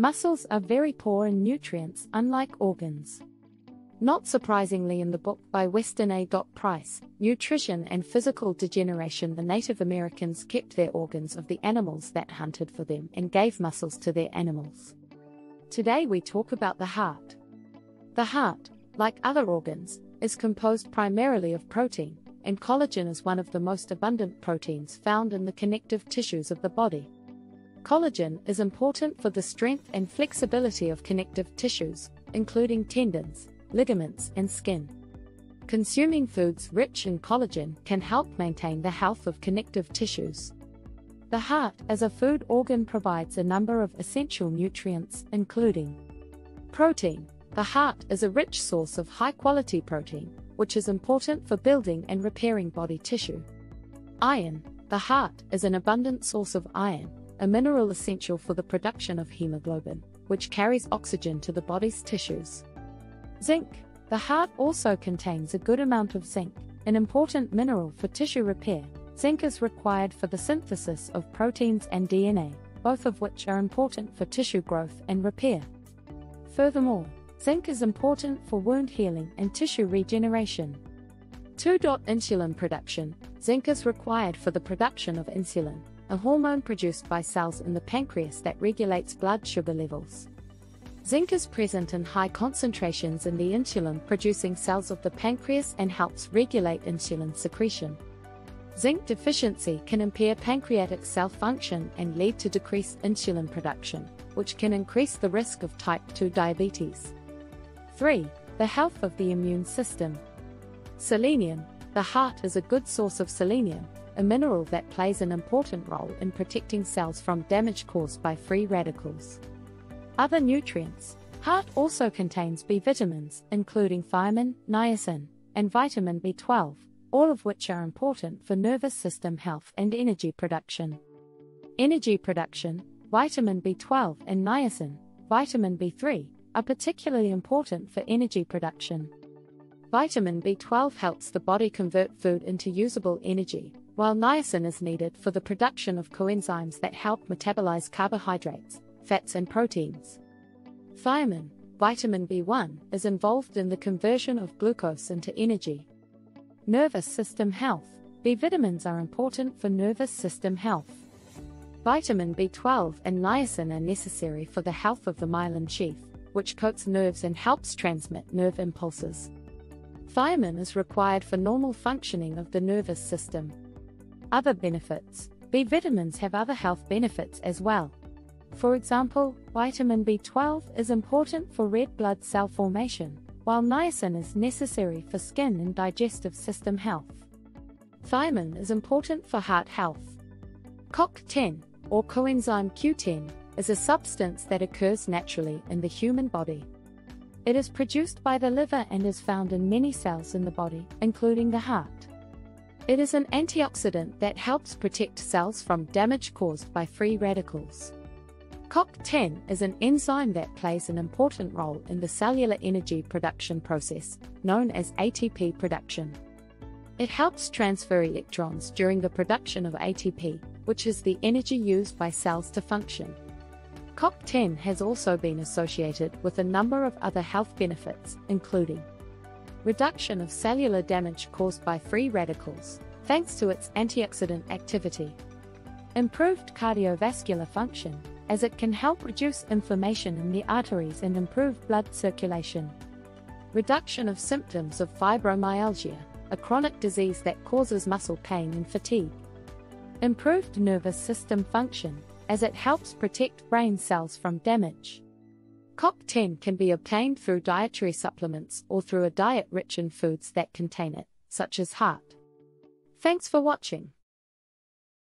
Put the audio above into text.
Muscles are very poor in nutrients, unlike organs. Not surprisingly, in the book by Weston A. Price, Nutrition and Physical Degeneration, the Native Americans kept their organs of the animals that hunted for them and gave muscles to their animals. Today we talk about the heart. The heart, like other organs, is composed primarily of protein, and collagen is one of the most abundant proteins found in the connective tissues of the body. Collagen is important for the strength and flexibility of connective tissues, including tendons, ligaments, and skin. Consuming foods rich in collagen can help maintain the health of connective tissues. The heart, as a food organ, provides a number of essential nutrients, including protein. The heart is a rich source of high quality protein, which is important for building and repairing body tissue. Iron. The heart is an abundant source of iron, a mineral essential for the production of hemoglobin, which carries oxygen to the body's tissues. Zinc. The heart also contains a good amount of zinc, an important mineral for tissue repair. Zinc is required for the synthesis of proteins and DNA, both of which are important for tissue growth and repair. Furthermore, zinc is important for wound healing and tissue regeneration. 2. Insulin production Zinc is required for the production of insulin, a hormone produced by cells in the pancreas that regulates blood sugar levels. Zinc is present in high concentrations in the insulin producing cells of the pancreas and helps regulate insulin secretion. Zinc deficiency can impair pancreatic cell function and lead to decreased insulin production, which can increase the risk of type 2 diabetes. 3. The health of the immune system. Selenium. The heart is a good source of selenium, a mineral that plays an important role in protecting cells from damage caused by free radicals. Other nutrients. Heart also contains B vitamins, including thiamine, niacin, and vitamin B12, all of which are important for nervous system health and energy production. Energy production, vitamin B12 and niacin, vitamin B3, are particularly important for energy production. Vitamin B12 helps the body convert food into usable energy, while niacin is needed for the production of coenzymes that help metabolize carbohydrates, fats, and proteins. Thiamine, vitamin B1, is involved in the conversion of glucose into energy. Nervous system health. B vitamins are important for nervous system health. Vitamin B12 and niacin are necessary for the health of the myelin sheath, which coats nerves and helps transmit nerve impulses. Thiamine is required for normal functioning of the nervous system. Other benefits B vitamins have other health benefits as well. For example, vitamin B12 is important for red blood cell formation, while niacin is necessary for skin and digestive system health. Thiamine is important for heart health. CoQ10, or coenzyme Q10, is a substance that occurs naturally in the human body. It is produced by the liver and is found in many cells in the body, including the heart. It is an antioxidant that helps protect cells from damage caused by free radicals. CoQ10 is an enzyme that plays an important role in the cellular energy production process, known as ATP production. It helps transfer electrons during the production of ATP, which is the energy used by cells to function. CoQ10 has also been associated with a number of other health benefits, including reduction of cellular damage caused by free radicals, thanks to its antioxidant activity, improved cardiovascular function, as it can help reduce inflammation in the arteries and improve blood circulation. Reduction of symptoms of fibromyalgia, a chronic disease that causes muscle pain and fatigue. Improved nervous system function, as it helps protect brain cells from damage. CoQ10 can be obtained through dietary supplements or through a diet rich in foods that contain it, such as heart. Thanks for watching.